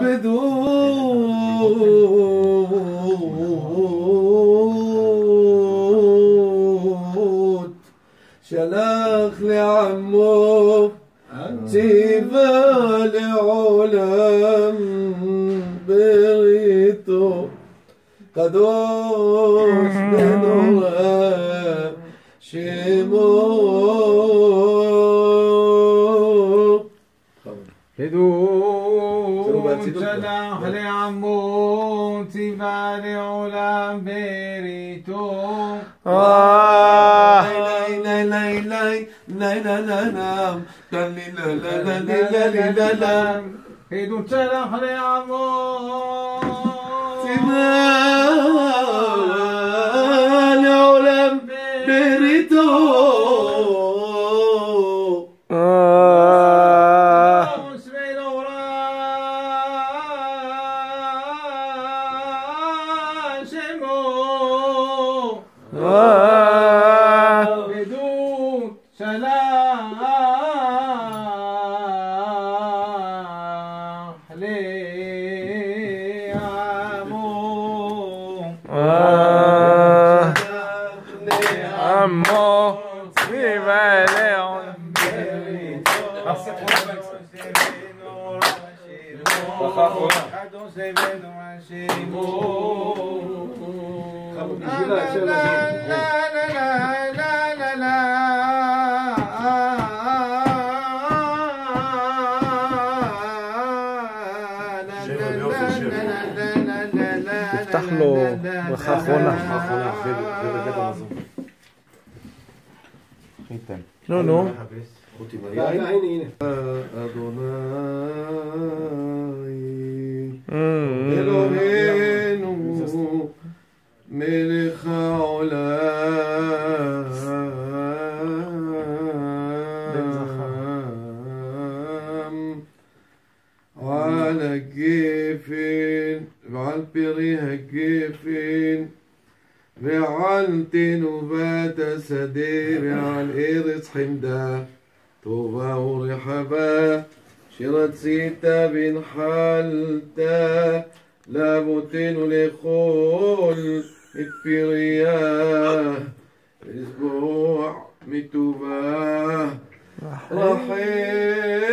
بدود شلاخ لعمو جبال علم بريتو. قدوس بنوها شمو هدوتنا حليعمو تباري علا بيريتو آه لاي لاي لاي لاي لاي لا لا لا لاي لا لا لا لا لا لا هدوتنا حليعمو تباري עדות שלח לעמו עמו ציווה לעולם תפתח לו ברכה אחרונה. נו נו. אדוני אלוהינו الشيخ علا وعلى كيفين وعلى بريها كيفين وعلى تنوبات سدي وعلى إيرس حمدا طوبى ورحبا شرت سيتا بن حالتا لا بوتين لخول. اتفرياه أسبوع متوبة. رحيل